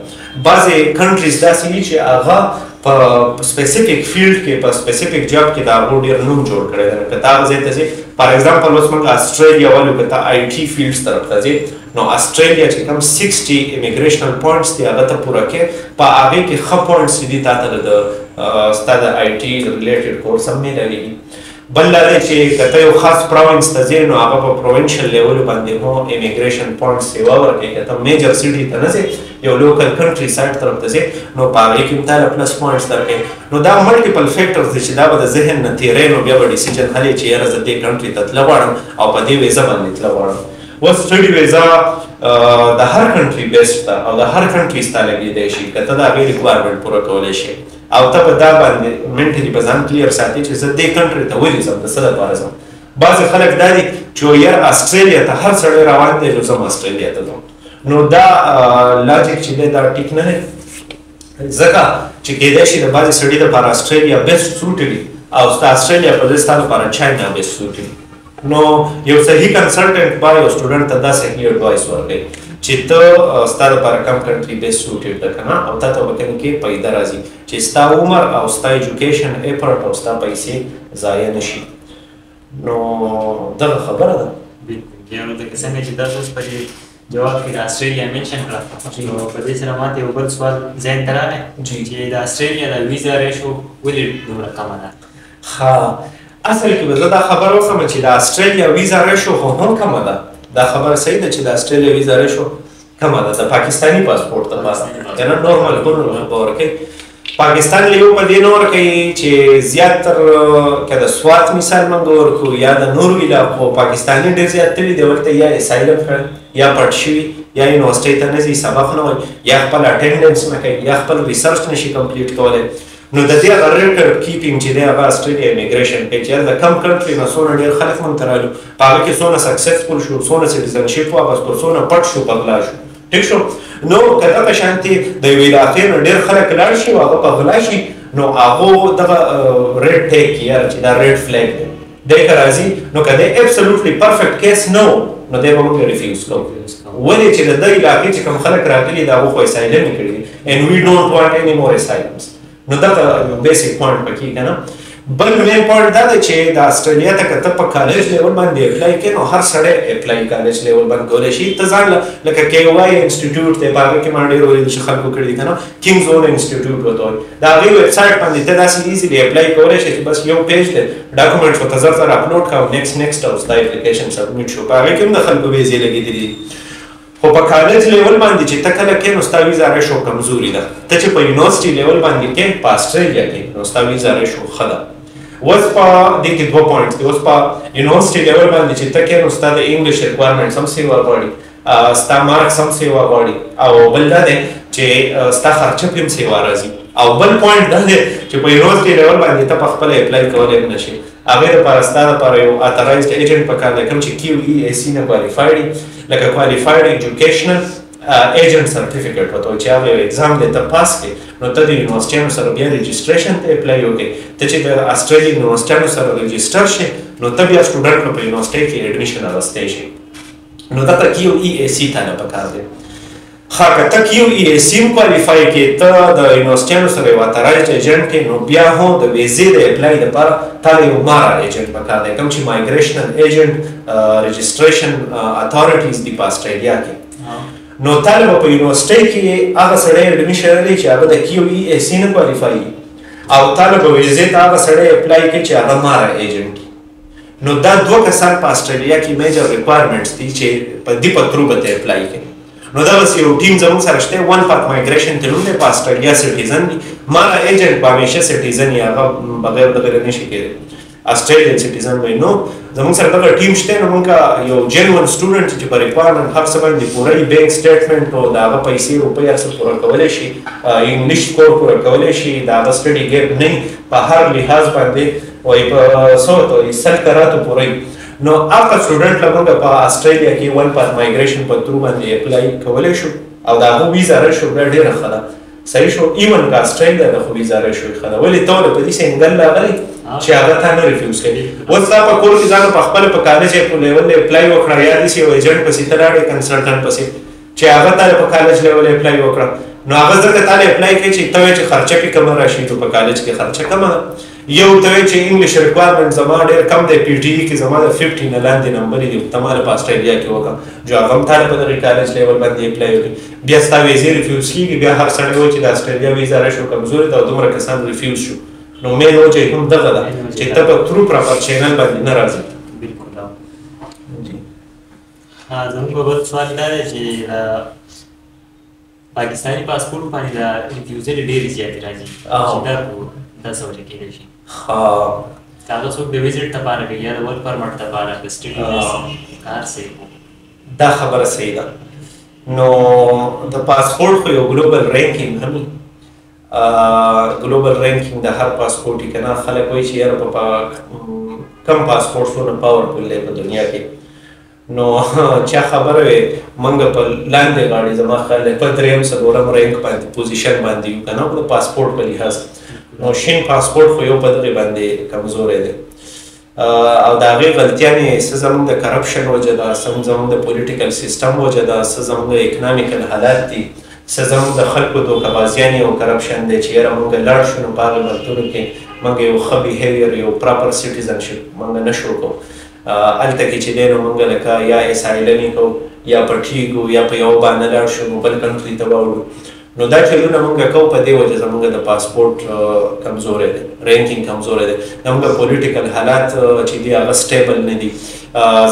بعضې کنټریز داسې دي چې هغه په سپیسیفیک فیلډ کې په سپیسیفیک جاب کې د هغو ډېر نوم جوړ کړی دی که ته هغه ځای ته ځې فار ایګزامپل اوس موږ اسټرالیا والو که ته آی ټي فیلډز طرف ته ځې نو اسټرالیا چې کوم سیکسټي امیګریشنل پوینټس دي هغه ته پوره کې په هغه کې ښه پوینټس چې دي تاته د ستا د آی ټي ریلیټډ کورس هم میلاویږي بل دا دی چې که ته یو خاص پروینس ته ځې نو هغه په پروینشل لیول باندې مو امیګریشن پوینټ سیوا ورکوي که ته میجر سیټي ته نه ځې یو لوکل کنټري سایډ طرف ته ځې نو په هغې کې هم تاله پلس پوینټس درکوي نو دا ملټیپل فیکټرز دی چې دا به د ذهن نه تېری نو بیا به ډیسیجن هلې چې یاره زه دې کنټري ته تله غواړم او په دې ویزه باندې تله غواړم وس سټډي ویزا د هر کنټري بیسټ ده او د هر کنټري ستا لګېدای شي که ته د هغې ریکوایرمنټ پوره کولی شي او ته په دا باندې منټلي په ځان کلیر ساتي چې زه دې کنټري ته ولې ځم د څه لپاره ځم بعضې خلک دا دي چې یار اسټرالیا ته هر سړی روان دی نو زم اسټرالیا ته ځم نو دا لاجیک چې دی دا ټیک نه دی ځکه چې کېدای شي د بعضې سړي لپاره اسټرالیا بیسټ سوټ وي او ستا اسټرالیا په ځای ستا لپاره چاینا بیسټ سوټ وي نو یو صحیح کنسلټنټ با یو سټوډنټ ته دا صحیح اډوایس ورکړي چې ته ستاسو لپاره کم کنټري بیس سوټډ ده کنه او تا ته وکړي کې پیدا راځي چې ستا عمر او ستا ایجوکیشن ایفورت او ستا پیسې ضایع نشي نو دا خبره ده یعنی د څنګه چې دا اوس په جواب کې د استرالیا منشن کړه نو په دې سره ماته یو بل سوال ځین تراله چې د استرالیا د ویزا ریشو ولې دومره کمه ده ښه اصل کې به زه دا خبره وکړم چې د استرالیا ویزا ریشو خو هم کمه ده دا خبره صحیح ده چې د استرالیا ویزا ریشو کمه ده د پاکستاني پاسپورت ته پاس کنه نورمال ګورو له باور کوي پاکستان له یو په دې نور کوي چې زیات تر کده سوات مثال منګ ورکو یا د نور ویلا په پاکستاني ډیر زیات تللی دی ورته یا اسایلم کړ یا پټ شي یا یونیورسيټي ته نه ځي سبق نه وایي یا خپل اټینډنس نه کوي یا خپل ریسرچ نشي کمپلیټ کولای نو د دې هغه ریکورډ کیپینګ چې دی هغه اسټرالیا ایمیګریشن پې چې د کم کنټري نه څونه ډیر خلک مونږ ته راغلي په هغه کې څونه سکسیسفول شو څونه سټیزنشپ واغستو څونه پټ شو په غلا شو ټیک شو نو که دغه شانتي د یوې علاقې نه ډېر خلک لاړ شي او هغه په غلا شي نو هغه دغه ریډ ټیک یا چې دا ریډ فلیګ دی دی که راځي نو که دی ابسولوټلی پرفیکټ کیس نه و نو دی به موږ ریفیوز کوو ولې چې د دې علاقې چې کوم خلک راغلي دا هغو خو اسایلم یې کړي دي اینډ وي ډونټ وانټ اني مور اسایلمز نو دا بیسیک پوینټ پکې که نه بل مین پوینټ دا دی چې د استرالیا ته که ته په کالج لیول باندې اپلای کړې نو هر سړی اپلای کالج لیول باندې کولی شي ته ځان لکه کې وای انسټیټیوټ دی په هغه کې ما ډېر ویل چې خلکو کړي دي که نه کیم زون انسټیټیوټ وته وي دا غي ویب سایټ باندې ته داسې ایزیلی اپلای کولای شې چې بس یو پیج دی ډاکومېنټس ورته زر زر اپلوډ کړه او نیکسټ نیکسټ او ستا اپلیکیشن سبمیټ شو په هغې کې هم د خلکو ویزې لګېدلي دي خو په کالج لیول باندې چې ته کله کې نو ستا ویزا ریشو کمزوري ده ته چې په یونیورسټي لیول باندې کې په اسټرالیا کې نو ستا ویزا ریشو ښه ده اوس په دې کې دوه پوینټس دي اوس په یونیورسټي لیول باندې چې ته کې نو ستا د انګلیش ریکوایرمنټس هم سیوا غواړي ستا مارک سم سیوا غواړي او بل دا دی چې ستا خرچه پم سیوا راځي او بل پوینټ دا دی چې په یونیورسيټي لیول باندې ته په خپل اپلای کولای نه شي هغه لپاره ستا لپاره یو اترایزډ ایجنټ پکار دی کوم چې کیو ای ای سی نه کوالیفایډ لکه کوالیفایډ ایجوکیشنل ایجنټ سرټیفیکټ وته چې هغه ایگزام دې ته پاس کې نو ته د یونیورسيټي سره بیا رجسټریشن ته اپلای وکې ته چې د استرالیا یونیورسيټي سره رجسټر شې نو ته بیا سټوډنټ په یونیورسيټي کې اډمیشن اغستې شي نو ته تک یو ای ای سی تاله پکار دی ها که تک یو ای ای سی کوالیفای کې ته د یونیورسټیانو سره یو اترایزډ ایجنټ کې نو بیا هو د ویزې د اپلای لپاره تاله یو مارا ایجنټ پکار دی کوم چې مایګریشنل ایجنټ رجسټریشن اتارټیز دی په استرالیا کې نو طالب په یونیورسټي کې هغه سړی اډمیشن لري چې هغه د کیو ای ای سی نه کوالیفای او طالب ویزې ته هغه سړی اپلای کوي چې هغه مارا ایجنټ نو دا دوه کسان په استرالیا کې میجر ریکوایرمنټس دي چې په دې په ترو به ته اپلای کوي نو دا بس یو ټیم زموږ سره شته ون پات مایګریشن ته نوم دی په استرالیا سټیزن دی ما له ایجنټ په همیشه سټیزن یا هغه بغیر د غیر نشي کېدی استرالین سټیزن وای نو زموږ سره دغه ټیم شته نو موږ یو جنون سټوډنټ چې په ریکوایرمنټ هر څه باندې پوره یې بانک سټیټمنټ او دا هغه پیسې روپۍ هر څه پوره کولای شي انګلیش کور پوره کولای شي دا هغه سټډي ګیپ نه په هر لحاظ باندې وایي په سوت وایي سل کراتو پوري نو هغه سټوډنټ له موږ په استرالیا کې ول پر مایګریشن په ترو باندې اپلای کولای شو او دا هغه ویزا راشو بیا ډیره خره صحیح شو ایون کا استرالیا نه خو ویزا راشو خره ولی ته له پدې سنگل لاغلی چې هغه تا نه ریفیوز کوي اوس دا په کور کې ځان په خپل په کالج کې په لیول اپلای وکړه یا دې سی ایجنټ پسې تراړې کنسلټنټ پسې چی هغه تاله په کالج لیول اپلای وکړه نو هغه ځکه تاله اپلای کوي چی ته وایې چی خرچه پی کمه راشی نو په کالج کی خرچه کمه ده یو ته وایې چی انګلیش ریکوایرمنټ زما ډیر کم دی پی ټی ای کی زما د ففټی نه لاندی نمبری دی ته ماله په اسټرالیا کی وکړه جو هغه هم تاله په دغی کالج لیول باندی اپلای وکړي بیا ستا ویزی ریفیوز کیږي بیا هر سړی وایي چی د اسټرالیا ویزه رش او کمزوری ده او دومره کسان ریفیوز شو نو مین وجه هم دغه ده چې ته په ترو پراپر چینل باندې نه راځي ها زموږ به بل سوال دا دی چې دا پاکستاني پاسپورت باندې دا انفیوزل ډېر زیات راځي چې دا دا څه وجه کېدای شي ها هغه څوک د ویزټ لپاره کوي یا د ورک پرمټ لپاره د سټډي کار سي دا خبره صحیح ده نو د پاسپورت خو یو ګلوبل رینکینګ هم ګلوبل رینکینګ د هر پاسپورټ یې کنه خلک وایي چې یاره په کم پاسپورټ څونه پاور پول دی په دنیا کې نو چا خبره وي منګه په لاندې غاړي زما خیال دی په دریم څلورم رینک باندې پوزیشن باندې یو کنه په پاسپورټ په لحاظ نو شین پاسپورټ خو یو په دغه باندې کمزورې دی او د هغې غلطیانې څه زموږ د کرپشن وجه ده، څه زموږ د پولیټیکل سیستم وجه ده، څه زموږ اکنامیکل حالات دي، څه زموږ د خلکو دوکه بازیانې او کرپشن دی چې یاره موږ لاړ شو نو په هغې بلتونو کې موږ یو ښه بیهیویر، یو پراپر سیټیزن شیپ موږ نه شو کوو. هلته کې چې دی نو موږ لکه یا اسایلمي کوو، یا پټیږو، یا په یوه بهانه لاړ شو نو بل کنټري ته واوړو. نو دا چلونه مونږ کوو په دې وجه زمونږ د پاسپورټ کمزوری دی، رینکینګ کمزوری دی، زمونږ پولیټیکل حالات چې دي هغه سټیبل نه دي،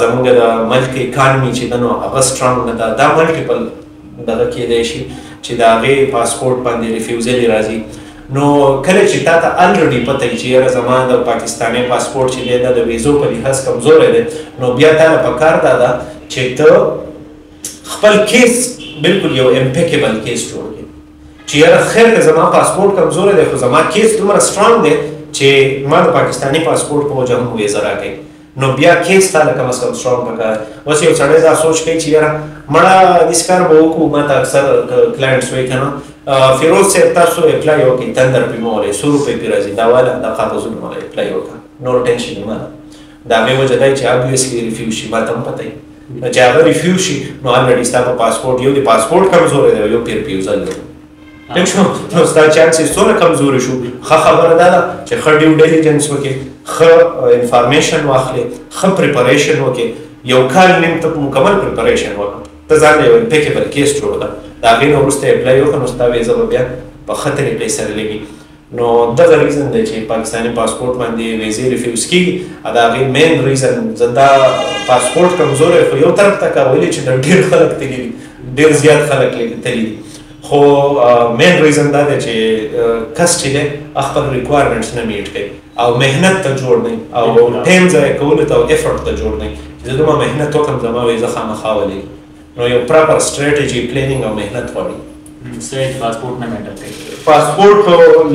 زمونږ د ملک اکانمي چې ده نو هغه سټرانګ نه ده، دا ملټیپل دغه کیدای شي چې د هغې پاسپورټ باندې ریفیوزلي راځي نو کله چې تا ته الریډي پته وي چې یاره زما د پاکستاني پاسپورټ چې دی دا د ویزو په لحاظ کمزوری دی نو بیا تا له پکار دا ده چې ته خپل کیس بالکل یو امپیکیبل کیس جوړ کړي چې یاره خیر دی زما پاسپورټ کمزوری دی خو زما کیس دومره سټرانګ دی چې ما د پاکستاني پاسپورټ په وجه هم ویزه راکړي نو بیا کیس تا لکه مثلا سټرانګ پکار اوس یو سړی دا سوچ کوي چې یاره مړه دې کار به وکړو ما ته اکثر کلاینټس وایي که نه فیروز صاحب تاسو اپلای وکړئ تندر پې مه ولئ څو روپۍ پې راځي دا واله دا قابضونه مه اپلای وکړه نور ټینشن یې مه د هغې وجه دا چی اب یوس کی ریفیو شی ماته هم پته یی نه چی هغه ریفیو شی نو الریډی ستا په پاسپورټ یو دی پاسپورټ کمزوری دی او یو پی ریفیوزل دی ټیک شو نو ستا چانسز څونه کمزوری شو ښه خبره دا ده چی ښه ډیو ډیلیجنس وکړي ښه انفارمیشن واخلي ښه پریپریشن وکړي یو کال نیم ته مکمل پریپریشن وکړه ته ځان یو امپیکیبل کیس جوړ کړه د هغې نه وروسته اپلای وکړه نو ستا ویزه به بیا په ښه طریقې سره لګي نو دغه ریزن دی چی پاکستانی پاسپورټ باندی ویزی ریفیوز کیږی ادا هغی مین ریزن زندا پاسپورټ کمزوری خو یو طرف ته کا ویلی چی دا ډیر خلک تلی دی ډیر زیات خلک تلی دی خو مین ریزن دا دی چی کس چی دی خپل ریکوایرمنټس نه میټ کوي او مهنت ته جوړ نه او ټیم ځای کول ته او ایفورت ته جوړ نه چې زما مهنت وکم زما ویزه خامخا ولې نو یو پراپر سټریټجی پلانینګ او مهنت غواړي سټریټ پاسپورت نه میټر کوي پاسپورت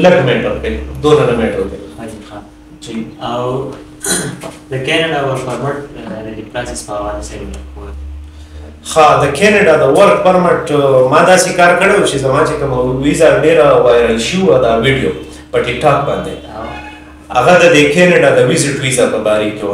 لګ میټر کوي دونه نه میټر کوي حاجی خان جی او د کینیډا ور پرمټ د پروسس په حواله سره ها د کینیډا د ورک پرمټ ما داسې کار کړو چې زما چې کوم ویزا ډیره وایرل شو دا ویډیو په ټیک ټاک باندې هغه د کینیډا د ویزټ ویزا په باره کې و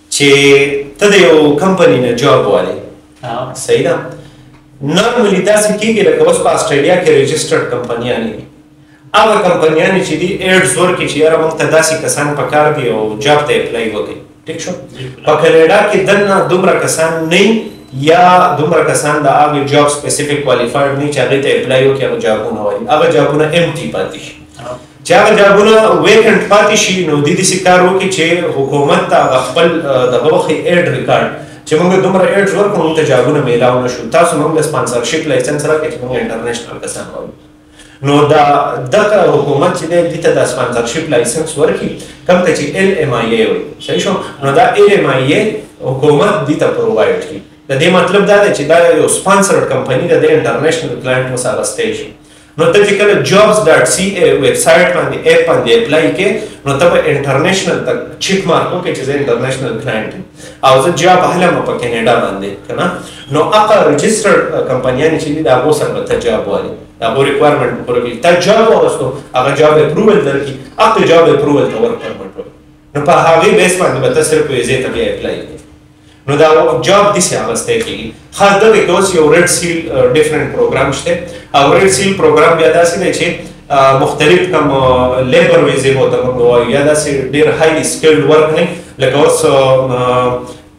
چی ته د یو کمپنی نه جاب والی صحیح ده نارملی داسې کیږي لکه اوس په استرالیا کې رجسټرډ کمپنیانې دي هغه کمپنیانې چې دي ایډز ورکړي چې یاره موږ ته داسې کسان پکار دي او جاب ته اپلای وکړي ټیک شو په کاناډا کې دننه دومره کسان نه یا دومره کسان د هغه جاب سپیسیفیک کوالیفاید نه چې هغه ته اپلای وکړي هغه جابونه وایي هغه جابونه امټي پاتې شي چې هغه جابونه ویکنټ پاتې شي نو دې داسې کار وکړي چې حکومت ته هغه خپل دغه وخت ایډ ریکارډ چې موږ دومره ایډز ورکړو موږ ته جابونه میلاو نه شو تاسو موږ له سپانسرشپ لایسنس راکړئ چې موږ انټرنیشنل کسان وایو نو دا دغه حکومت چې دی دته د سپانسرشپ لایسنس ورکړي کوم ته چې ال ایم آی ای وي صحیح شو نو دا ال ایم آی ای حکومت دته پرووایډ کړي د دې مطلب دا دی چې دا یو سپانسرډ کمپنی ده د انټرنیشنل کلاینټ مسابقه شي نو ته چې کله جابز ډاټ سي ای ویب سایټ باندې اپ باندې اپلای کې نو ته به انټرنیشنل ته چیک مارک وکړې چې زه انټرنیشنل کلاینټ او زه جاب هله م په کینیډا باندې کنه نو هغه رجسټرډ کمپنیان چې دي دا هغو سره به ته جاب وایي دا هغو ریکوایرمنټ به پوره کړي تا جاب واغوستو هغه جاب اپروول درکړي هغه جاب اپروول ته ورک پرمټ وایي نو په هغې بیس باندې به ته صرف ویزې ته بیا اپلای کوې نو دا جاب دي سي عباسته کیږي خاص دا دی کوس یو ریډ سیل ډیفرنٹ پروګرام شته او ریډ سیل پروګرام بیا داسې دی چې مختلف کم لیبر ویزه مو ته موږ وایو یا داسې ډیر های سکیلډ ورک نه لکه اوس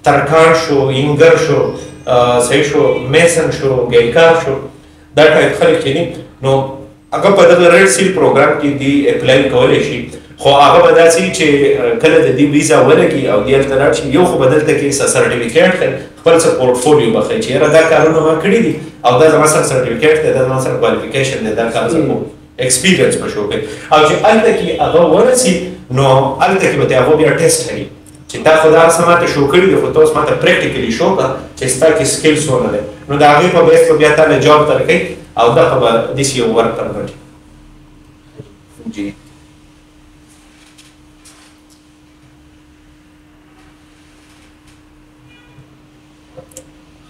ترکان شو انګر شو صحیح شو میسن شو ګیلکار شو دا ټایپ خلک چې دي نو هغه په دغه ریډ سیل پروګرام کې دی اپلای کولی شي خو هغه به داسې چې کله د دې ویزا ولګي او دې هلته لاړ شي یو خو به دلته کې څه سرټیفیکیټ ښي خپل څه پورټفولیو به ښي چې یاره دا کارونه ما کړي دي او دا زما سره سرټیفیکیټ دی دا زما سره کوالیفیکیشن دی دا کار زه کوم ایکسپیرینس به شو کوي او چې هلته کې هغه ورسي نو هلته کې به د هغو بیا ټیسټ کوي چې تا خو دا هر څه ماته شو کړي دي خو ته اوس ماته پرېکټیکلي شو که چې ستا کې سکیل څونه دی نو د هغې په بیس به بیا تا له جاب درکوي او دغه به داسې یو ورک تر ګټي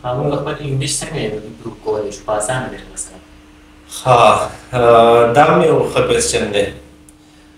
هغه موږ خپل انګلیش څنګه امپروو کولی شو په اسانه ډېر مثلا ها دا مې یو ښه کوېسچن دی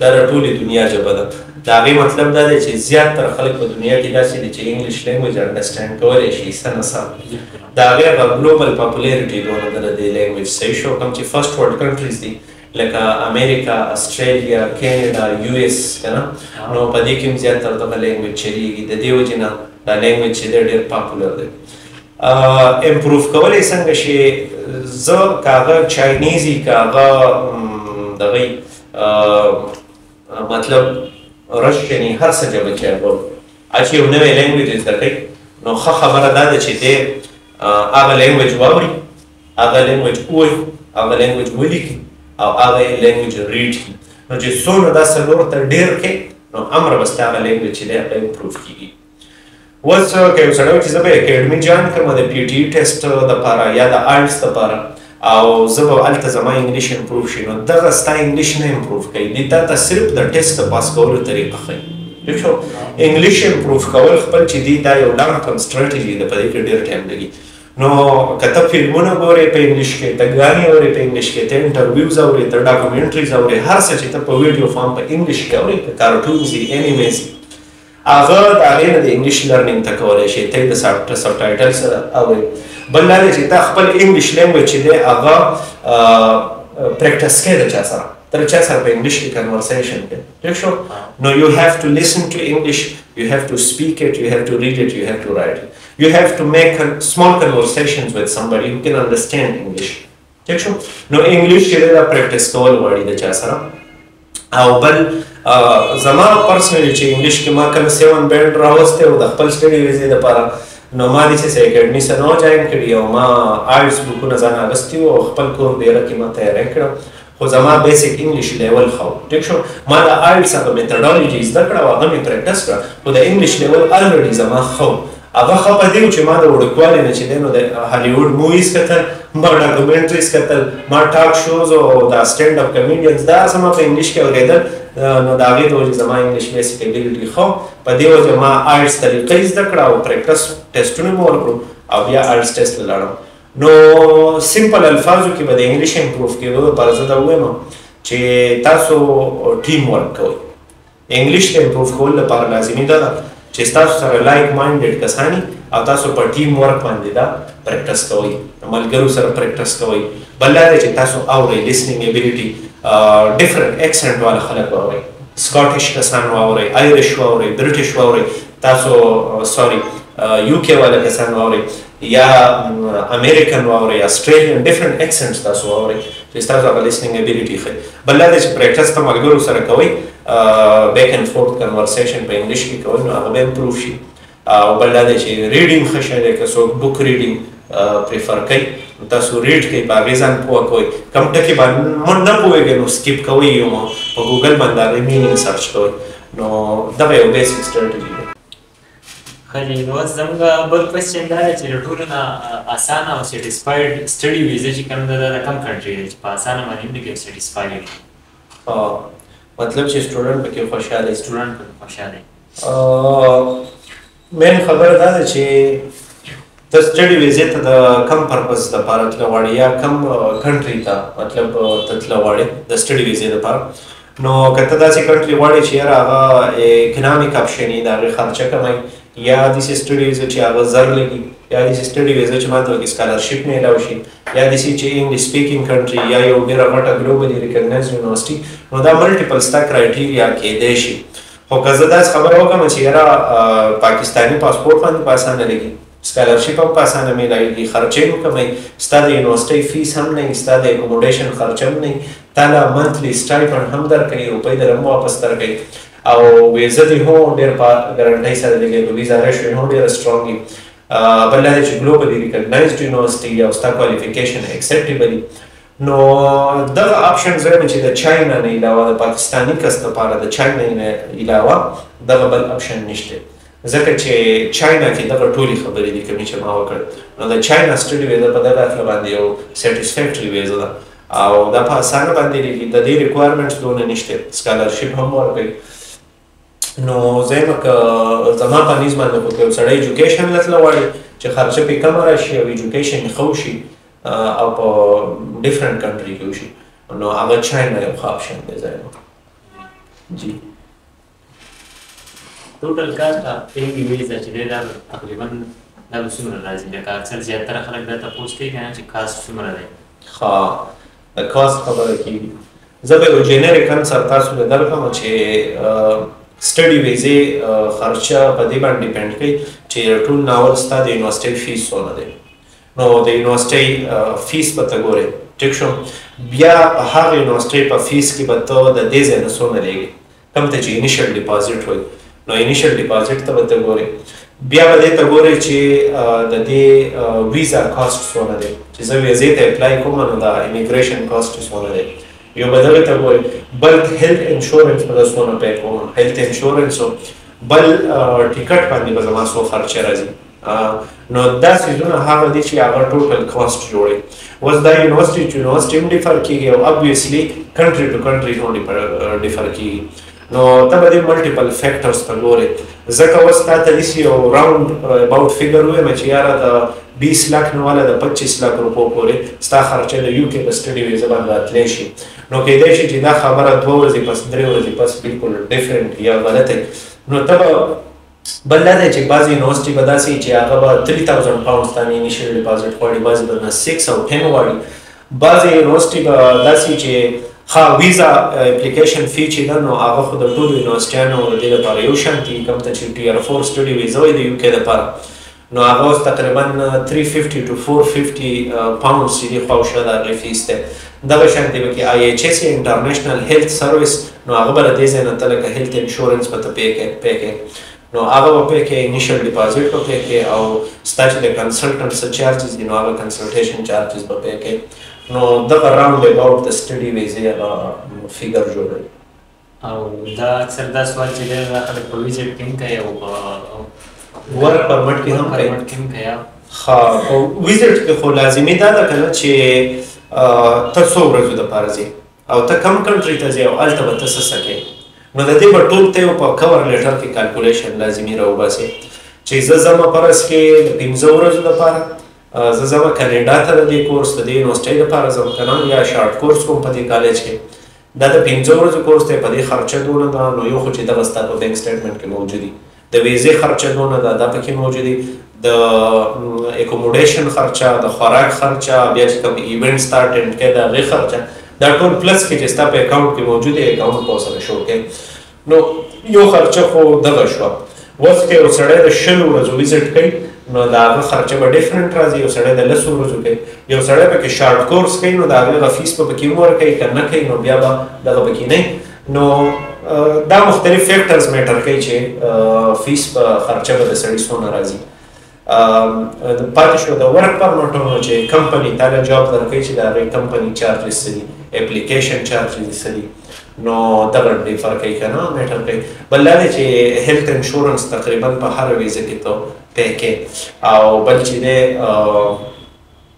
دا د ټولې دنیا ژبه ده. د هغې مطلب دا دی چې زیات تر خلک په دنیا کې داسې دي چې انګلیش لینګویج انډرسټینډ کولی شي څه نه څه. د هغې هغه ګلوبل پاپولیرټي دونه ده د دې لینګویج صحیح شو کوم چې فرسټ ورلډ کنټریز دي لکه امریکا، اسټرالیا، کینیډا، یو ایس که نه نو په دې کې هم زیات تر دغه لینګویج چلیږي د دې وجې نه دا لینګویج چې دی ډېر پاپولر دی. امپروف کولی سنګه شی زه که هغه چاینیز وي که هغه دغه مطلب رشین وي هر څه ژبه چې هغه وي چې یو نوی لینګویج زده کوي نو ښه خبره دا ده چې دی هغه لینګویج واوري هغه لینګویج ووایي هغه لینګویج ولیکي او هغه لینګویج ریډ کړي نو چې څومره دا څلور ته ډېر کړې نو امر به ستا هغه لینګویج چې دی هغه امپروف کېږي اوس که یو سړی چې زه به اکیډمي جوین کړم د پی ټي ټیسټ لپاره یا د آیلټس لپاره او زه به هلته زما انګلیش امپروف شي نو دغه ستا انګلیش نه امپروف کوي دی تا ته صرف د ټیسټ د پاس کولو طریقه ښیي پوه شو انګلیش امپروف کول خپل چې دی دا یو لانګ ټرم سټراټیجي ده په دې کې ډېر ټایم لګي نو که ته فلمونه ګورې په انګلیش کې ته ګانې اورې په انګلیش کې ته انټرویوز اورې ته ډاکومنټریز اورې هر څه چې ته په ویډیو فارم په انګلیش کې اورې که کارټونز دي انیمیز دي هغه د هغې نه د انګلیش لرننګ ته کولی شي، ته یې د سبټایټل سره اورې. بل دا دی چې تا خپل انګلیش لینګویج چې دی هغه پریکټس کړئ د چا سره تر چا سره په انګلیش کې کنورسیشن دی ټیک شو نو یو هیو ټو لیسن ټو انګلیش یو هیو ټو سپیک اټ یو هیو ټو ریډ اټ یو هیو ټو رائټ اټ یو هیو ټو میک سمال کنورسیشنز وذ سمبډي هو کین انډرسټینډ انګلیش ټیک شو نو انګلیش چې دا پریکټیس کول غواړي د چا سره او بل زما پرسنلی چې انګلیش کې ما کله 7 بیلډ راوسته او د خپل سټډي ویزې لپاره نو ما دې چې اکیډمي سره نو جوائن کړی او ما آیلټس بوکونه ځان اغستی او خپل کور ډیره کې ما تیار کړم خو زما بیسیک انګلیش لیول خو ټیک شو ما د آیلټس په میتډولوژي زده کړه او هغه می پریکټیس کړه خو د انګلیش لیول الریډي زما خو هغه خپه دی چې ما د وړوکوالي نه چې دی نو د هالیوډ موویز کتل، ما ډاکومنټریز کتل، ما ټاک شوز او دا سټینډ اپ کمیډینز دا هر څه ما په انګلیش کې اورېدل نو د هغې د وجې زما انګلیش بیسیکبیلټي ښه وه، په دې وجه ما آیلټس طریقه یې زده کړه او پریکټس ټیسټونه مې ورکړو او بیا آیلټس ټیسټ ته لاړم. نو سمپل الفاظو کې به د انګلیش امپروف کېدو لپاره زه دا ووایم چې تاسو ټیم ورک کوئ. انګلیش د امپروف کولو لپاره لازمي دا ده چې ستاسو سره لایک ماینډډ کسان وي او تاسو په ټیم ورک باندې دا پریکټس کوئ، د ملګرو سره پریکټس کوئ. بل دا دی چې تاسو اورئ، لیسننګ ابیلیټي، ډیفرنټ اکسنټ والا خلک واورئ، سکاټش کسان واورئ، آیرش واورئ، برټش واورئ، تاسو ساري یو کې والا کسان واورئ، یا امریکن واورئ اسټریلیان ډیفرنټ اکسنټس تاسو واورئ چې تاسو هغه لیسننګ ابیلیټي ښه بل دا چې پریکټس ته ملګرو سره کوئ بیک اند فورت کنورسیشن په انګلیش کې کوئ نو هغه به امپروو شي او بل دا چې ریډینګ ښه شی دی که څوک بوک ریډینګ پریفر کوي تاسو ریډ کوي په هغې ځان پوه کوئ کوم ټکي باندې مونږ نه پوهېږئ نو سکیپ کوئ یو په ګوګل باندې هغې مینینګ سرچ کوئ نو دغه یو بیسک سټرټجي خلي نو زموږ بل کوېسچن دا دی چې له ټولو نه اسانه او سیټسفاید سټډي ویزه چې کوم ده دا کوم کنټري ده چې په اسانه باندې هم پکې سیټسفاید وي مطلب چې سټوډنټ پکې خوشاله وي سټوډنټ پکې خوشاله وي مین خبره دا ده چې ته سټډي ویزې ته د کم پرپز لپاره تلل غواړې یا کم کنټري ته مطلب ته تلل غواړې د سټډي ویزې لپاره نو که ته داسې کنټري غواړې چې یاره هغه اکنامیک اپشن یې د هغې خرچه کموي یا داسې سټډي ویزه چې هغه زر لګي یا داسې سټډي ویزه چې ماته پکې سکالرشیپ میلاو شي یا داسې چې انګلیش سپیکینګ کنټري یا یو ډېره غټه ګلوبلي ریکګنایز یونیورسټي نو دا ملټیپل ستا کرایټیریا کېدای شي خو که زه داسې خبره وکړم چې یاره پاکستاني پاسپورټ باندې په اسانه لګي سکالرشپ هم په اسانه میلاویږي خرچې هم کموي ستا د یونیورسټۍ فیس هم نه وي ستا د اکوموډیشن خرچه هم نه وي تا له منتلي سټایپنډ هم درکوي روپۍ در هم واپس درکوي او ویزه دې هم ډېر په ګرنټۍ سره لګي نو ویزه رش هم ډېره سټرونګ وي بل دا چې ګلوبلي ریکګنایزډ یونیورسټي او ستا کوالیفیکیشن اکسپټیبل نو دغه اپشن زه یم چی د چاینا نه علاوه د پاکستانی کس لپاره د چاینا نه علاوه دغه بل اپشن نشته ځکه چی چاینا کی دغه ټولی خبری دی کمی چی ما وکړ نو د چاینا سټډی ویزه په دغه اخله باندی یو سیټیسفیکټری ویزه ده او دا په اسانه باندی لیږی د دی ریکوایرمنټس دونه نشته سکالرشیپ هم ورکوي نو زما که زما په نيز باندې خو یو سړی ایجوکیشن لته لواړي چې خرچه په کم راشي او ایجوکیشن خو شي او په ډیفرنٹ کنټری کې وشي نو هغه چاینا یو ښه آپشن دی زما جی ټوټل کاسټ په یوه ویزه چې دا تقریبا دا څومره راځي لکه اکثر زیاتره خلک دا تاسو کوي کنه چې کاسټ څومره دی ها د کاست خبره کیږي زه به یو جنریک هم سره تاسو له درکم چې سټډي ویزه خرچه په دې باندې ډیپند کوي چې ټول ناول ستاسو د یونیورسيټي فیس څونه دی نو د یونیورسيټي فیس په تګوري ټیک شو بیا هغه یونیورسيټي په فیس کې به ته د دې ځای نه څونه لګي کوم ته چې انیشل ډیپازیټ وایي نو انیشل ډیپازیټ ته به ته ګورې بیا به دې ته ګورې چې د دې ویزا کاسټ څونه دی چې زه ویزې ته اپلای کوم نو دا امیګریشن کاسټ څونه دی یو به دغه ته ګورې بل هیلت انشورنس به زه څونه پی کوم هیلت انشورنس بل ټیکټ باندې به زما څو خرچه راځي نو دا سیزونه هغه دي چې هغه ټوټل کاست جوړي اوس دا یونیورسيټي چې یونیورسيټي هم ډیفر کیږي او ابویسلی کنټری ټو کنټری هم ډیفر کیږي نو ته به دې ملټیپل فیکټرز ته ګورې ځکه اوس تا ته داسې یو راوند اباوټ فیګر ووایم چې یاره د بیس لاک نه والا د پچیس لاک روپو پورې ستا خرچه د یو کې په سټډي ویزه باندې راتلی شي نو کیدای شي چې دا خبره دوه ورځې پس درې ورځې پس بالکل ډیفرنټ یا غلطه نو ته به بل دا دی چې بعضې يونيورسټي به داسې وي چې هغه به تري تاوزنډ پاونډز تا نه انيشل ډپازټ غواړي بعضې به نه سکس او ټين غواړي بعضې يونيورسټي به داسې وي چې ها ويزا اپليکيشن في چې ده نو هغه خو د ټولو يونيورسټيانو دې لپاره يو شانتي کوم ته چې ټير فور سټډي ويزا وي د يو کې لپاره نو هغه وخت تقریبا تری ففټي ټو فور ففټي پاونډ سي دي خواوشا د هغې فیس دی دغه شانتې به کې آی ایچ ایس انټرنیشنل هیلت سرویس نو هغه به له دې ځای نه ته لکه هیلت انشورنس به ته پې کې پې کې نو هغه به پې کې انیشل ډیپازیټ به پې کې او ستا چې د کنسلټنټ څه چارجز دي نو هغه کنسلټیشن چارجز به پې کې نو دغه راوند اباوټ د سټډي ویزې هغه فیګر جوړوي او دا اکثر دا سوال چې ډېر دا خلک په ویزټ کې هم کوي او په ورک پرمټ کې هم کوي پرمټ کې هم کوي ها او ویزټ کې خو لازمي دا ده کنه چې ته څو ورځې د پاره ځې او ته کم کنټري ته ځې او هلته به ته څه سکې نو د دې به ټول ته په کور لیټر کې کیلکولیشن لازمي راوباسې چې زه ځم پرس کې د پنځه ورځو لپاره زه ځم کینیډا ته د دې کورس د دې یونیورسټۍ لپاره ځم کنه یا شارټ کورس کوم په دې کالج کې دا د پنځه ورځو کورس دی په دې خرچه دونه ده نو یو خو چې دغه ستا په بانک سټیټمنټ کې موجودي د ویزې خرچه دونه ده دا پکې موجودي د اکوموډیشن خرچه د خوراک خرچه بیا چې کوم ایونټ ستا اټینډ کې دا غي خرچه دا ټول پلس کې چې ستا په اکاونټ کې موجوده اکاونټ په سره شو کې نو یو خرچه خو دغه شوه وس که یو سړی د شل ورځو ویزټ کوي نو د هغه خرچه به ډیفرنټ راځي یو سړی د لسو ورځو کوي یو سړی پکې شارټ کورس کوي نو د هغې هغه فیس به پکې هم ورکوي که نه کوي نو بیا به دغه پکې نه نو دا مختلف فیکټرز میټر کوي چې فیس په خرچه به د سړي څونه راځي پاتې شو د ورک پرمټونو چې کمپني تاله جواب درکوي چې د هغې کمپني چارجز څه دي اپلیکیشن چارجز څه دي نو دغه ډیفر کوي که نه میټر کوي بل دا دی چې هیلت انشورنس تقریبا په هره ویزه کې ته پی کې او بل چې دی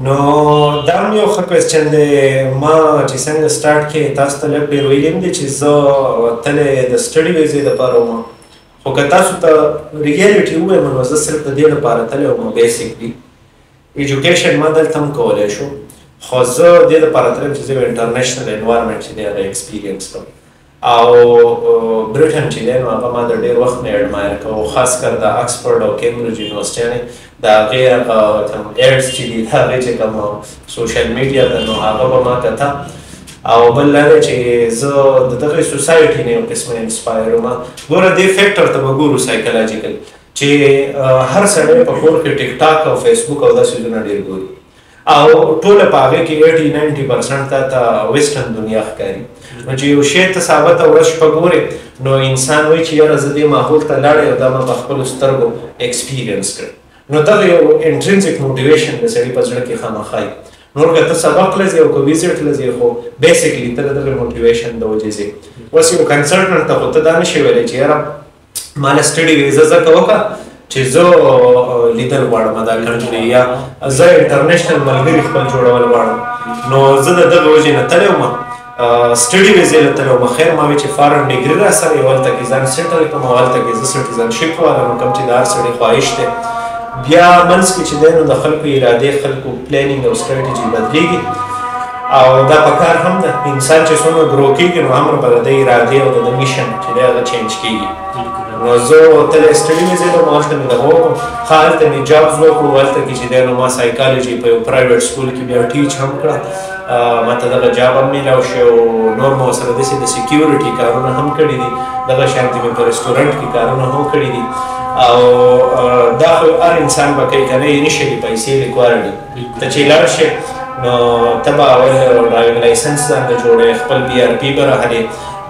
نو دا هم یو ښه کوېسچن دی ما چې څنګه سټارټ کې تاسو ته لږ ډېر ویلي هم دی چې زه تللی د سټډي ویزې دپاره وم خو که تاسو ته ریالیټي ووایم نو زه صرف د دې دپاره تللی وم بیسیکلي ایجوکیشن ما دلته هم کولی شو خو زه دې دپاره تللی وم چې زه یو انټرنیشنل انوایرمنټ چې دی هغه ایکسپیرینس کړم او برټن چی دی نو هغه ما د ډیر وخت نه اډمایر کوو خاص کر د اکسفورډ او کیمبرج یونیورسټیانی د هغی هغه کوم ایډز چی دی د هغی چی کوم سوشل میډیا ته نو هغه به ما کته او بل دا دی چی زه د دغه سوسایټی نه یو قسمه انسپایر وم ګوره دی فیکټر ته به ګورو سایکولوژیکل چی هر سړی په کور کی ټیک ټاک او فیسبوک او دا سیزونه ډیر ګوری او ټوله په هغه کې 80 90 پرسنټ ته ته ویسټرن دنیا ښکاري نو چې یو شی ته ثابت او ورځ شپه ګورې نو انسان وایي چې یاره زه دې ماحول ته لاړې او دا ما په خپلو سترګو ایکسپیرینس کړ نو دغه یو انټرنسک موټیویشن د سړي په زړه کې خامخا نور که ته سبق لځې او که ویزټ لځې خو بیسیکلی ته د دغه موټیویشن د وجې ځې اوس یو کنسلټنټ ته خو ته دا نشې ویلی چې یاره ما له سټډي ویزه ځکه وکړه چې زه لیدل غواړم دا کنټري یا زه انټرنیشنل ملګري خپل جوړول غواړم نو زه د دغه وجې نه تللی وم سټډي ویزه له تلو مخیر ما چې فارن ډیګری را سره یو ته کې ځان سیټل کوم حال ته کې زه سټیزن شپ وارم کوم چې دار سړي خواهش ته بیا منځ کې چې دینو د خلکو اراده خلکو پلانینګ او سټریټجی بدلیږي او دا په کار هم ده انسان چې څونه ګرو کېږي نو امر به د ده ارادې او د ده میشن چې دی هغه چینج کېږي نو زه تللی سټډي ویزې لرم هلته مې دغه وکړو ښه هلته مې جابز وکړو هلته کې چې دی نو ما سایکالوجي په یو پرایویټ سکول کې بیا ټیچ هم کړه ما ته دغه جاب هم میلاو شو او نور مو سره داسې د سیکیورټي کارونه هم کړي دي دغه شانتې مې په رستورانټ کې کارونه هم کړي دي او دا خو هر انسان به کوي که نه یې نشي پیسې ریکوایرډ دي ته چی لاړ شی نو ته به اول ډرایوینګ لایسنس ځانته جوړی خپل بی ار پی به راحلی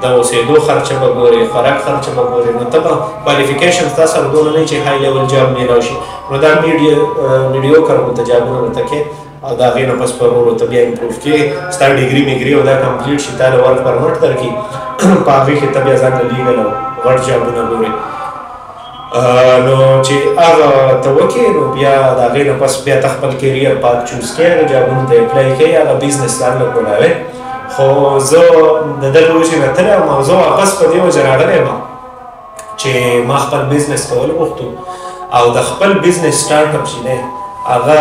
د اوسیدو خرچه به ګوری خوراک خرچه به ګوری نو ته به کوالیفیکیشن ستا سره دونه نه وی چی های لیول جاب میلاو شی نو دا میډیو کر غونته جابونه به ته کی او د هغې نه پس به ورو ورو ته بیا امپروف کیږی ستا ډیګری میګری او دا کمپلیټ شی تاله ورک پرمټ درکی په هغی کښې ته بیا ځانته لیګل او غټ جابونه ګوری. نو چی هغه ته وکی نو بیا د هغه نه پس بیا ته خپل کیریر پات چوز کی هغه جابونو ته اپلای کی هغه بیزنس ته هغه کولاوی خو زه د دغه وجه نه تللی وم او زه واپس په دې وجه راغلی وم چې ما خپل بزنس کول غوښتو او د خپل بزنس سټارټ اپ چې دی هغه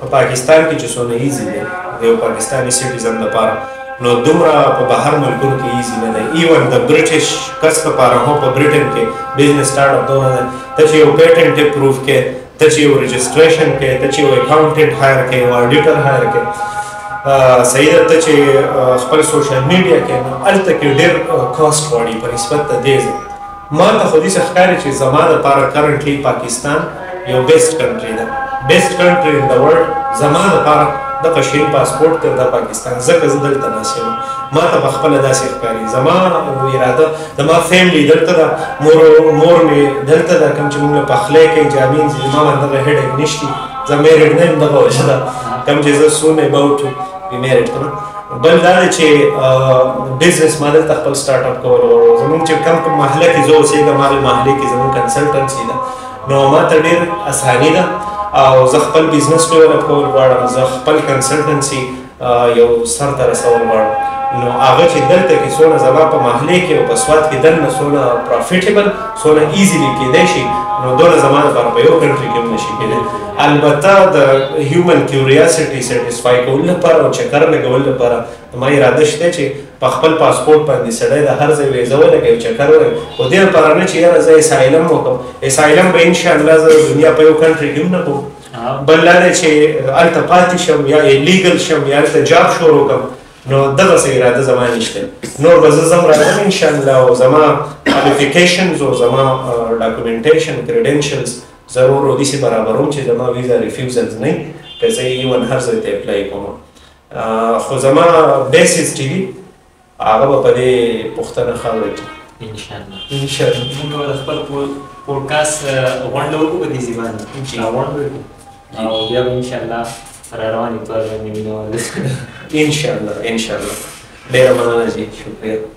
په پاکستان کې چې څونه ایزي دی د یو پاکستاني سټیزن لپاره نو دومره په بهر ملکونو کې ایزي نه دی ایون د برټش کس لپاره هم په برټن کې بزنس سٹارټ اپ دونه دی ته چې یو پیټنټ اپروف کې ته چې یو رجسټریشن کې ته چې یو اکاونټنټ هایر کې یو اډیټر هایر کې سید ته چې خپل سوشل میډیا کې نو الته کې ډېر کاست غواړي په نسبت د دې ما ته خو داسې ښکاري چې زما لپاره کرنټلي پاکستان یو بیسټ کنټري ده بیسټ کنټري ان د ورلډ زما لپاره د پښین پاسپورت تر د پاکستان ځکه زه دلته ناست یم ما ته په خپله داسې ښکاري زما اراده زما فیملی دلته ده مور مور مې دلته ده کوم چې موږ له پخلی کوي جامې مینځي زما باندې دغه هیډک نشته زه میرډ نه یم دغه وجه ده کوم چې زه سون اباوټ میرټ کنه بل دا دی چې بزنس ما دلته خپل سٹارټ اپ کول او زموږ چې کم کوم محله کې زه اوسېږم هغه محله کې زموږ کنسلټنسي ده نو ما ته ډېر اساني ده او زه خپل بزنس ډیولپ کول غواړم زه خپل کنسلټنسي یو سر ته رسول غواړم نو هغه چې دلته کې څونه زما په محله کې او په سواد کې دنه څونه پروفیټیبل څونه ایزیلی کېدای شي نو دونه زما لپاره په یو کنټري کې هم نشي کېدای البته د هیومن کیوریاسټي سټیسفای کول لپاره او چکر لګول لپاره ما اراده شته چې په خپل پاسپورت باندې سړی د هر ځای ویزه ولګي او چکر ولګي خو دې لپاره نه چې یاره زه اسایلم وکړم اسایلم به انشاءالله زه د دنیا په یو کنټري کې هم نه کوم بل دا دی چې هلته پاتې شم یا لیګل شم یا هلته جاب شروع کړم نو دغه څه اراده زما نشته نور به زه ځم راځم انشاءالله او زما کوالیفیکیشنز او زما ډاکومنټیشن کریډنشلز زه رو رو دیسی برابروم چی زما ویزا ریفیوزلز نه که زه ایون هر ځای ته اپلای کوم خو زما بیسز چی دی هغه به په دې پښتنه خاوره کې ان شاء الله ان شاء الله موږ به خپل پودکاست غونډه وکړو په دې ځبان ان شاء الله غونډه او بیا به ان شاء الله را روانې پر مینه ان شاء الله ان شاء الله ډېر مننه جی شکریہ